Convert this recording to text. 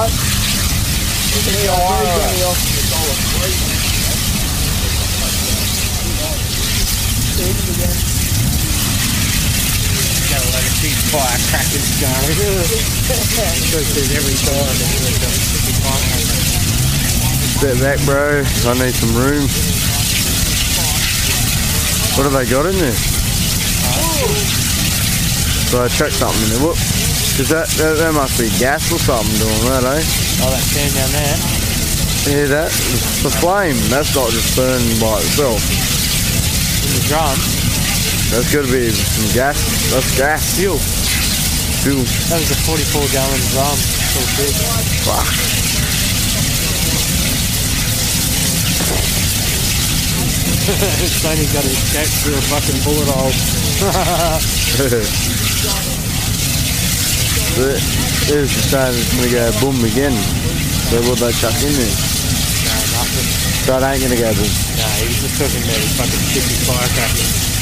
all right. Got a lot of going. Every firecracker. Step back, bro. I need some room. What have they got in there? So I checked something in there. Whoop. Cause that, that, that must be gas or something doing that, eh? Oh, that can down there. Yeah, that the flame. That's not just burning by itself. In the drum. That's got to be some gas. That's gas. Fuel. Fuel. That was a 44 gallon drum. So big. Fuck. Sonny's got his escape through a fucking bullet hole. There's the saying it's going to go boom again. So what they chuck in there? No, nothing. So it ain't going to go boom. No, he was just talking about his fucking 50 firecrackers.